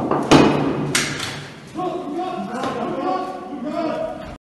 Thank you.